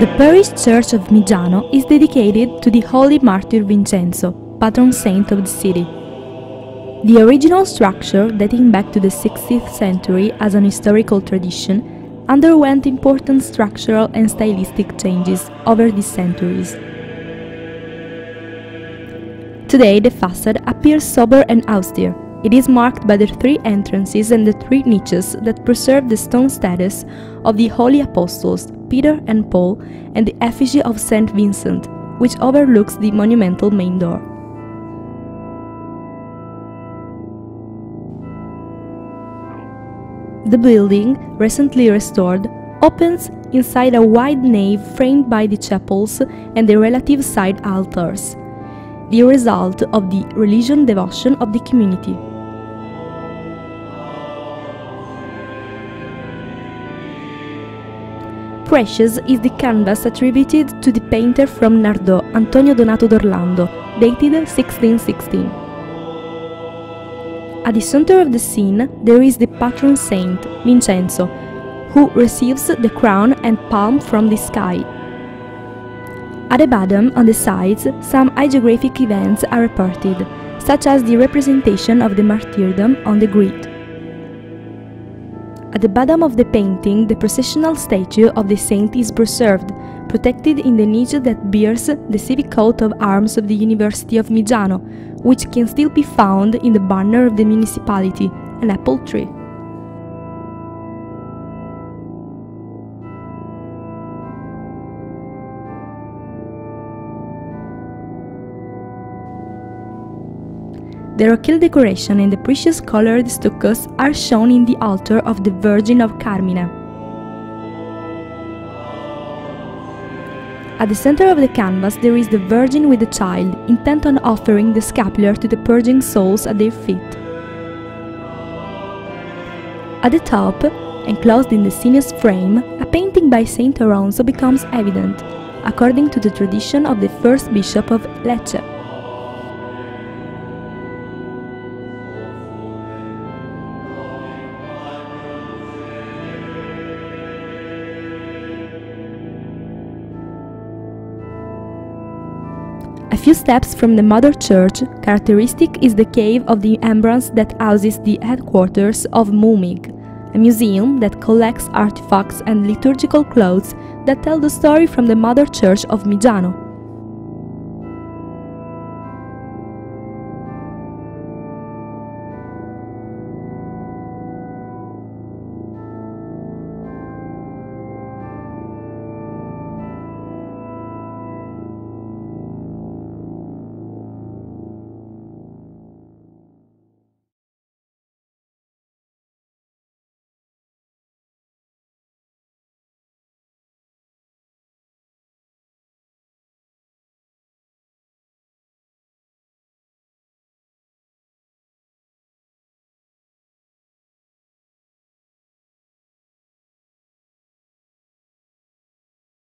The parish church of Miggiano is dedicated to the holy martyr Vincenzo, patron saint of the city. The original structure, dating back to the 16th century as an historical tradition, underwent important structural and stylistic changes over the centuries. Today the facade appears sober and austere. It is marked by the three entrances and the three niches that preserve the stone status of the holy apostles Peter and Paul and the effigy of Saint Vincent, which overlooks the monumental main door. The building, recently restored, opens inside a wide nave framed by the chapels and the relative side altars, the result of the religion devotion of the community. Precious is the canvas attributed to the painter from Nardò, Antonio Donato d'Orlando, dated 1616. At the center of the scene, there is the patron saint, Vincenzo, who receives the crown and palm from the sky. At the bottom, on the sides, some hagiographic events are reported, such as the representation of the martyrdom on the grid. At the bottom of the painting, the processional statue of the saint is preserved, protected in the niche that bears the civic coat of arms of the University of Miggiano, which can still be found in the banner of the municipality, an apple tree. The rocaille decoration and the precious colored stuccos are shown in the altar of the Virgin of Carmine. At the center of the canvas there is the Virgin with the Child, intent on offering the scapular to the purging souls at their feet. At the top, enclosed in the sinuous frame, a painting by Saint Oronzo becomes evident, according to the tradition of the first bishop of Lecce. A few steps from the mother church, characteristic is the cave of the Embrance that houses the headquarters of Mumig, a museum that collects artifacts and liturgical clothes that tell the story from the mother church of Miggiano.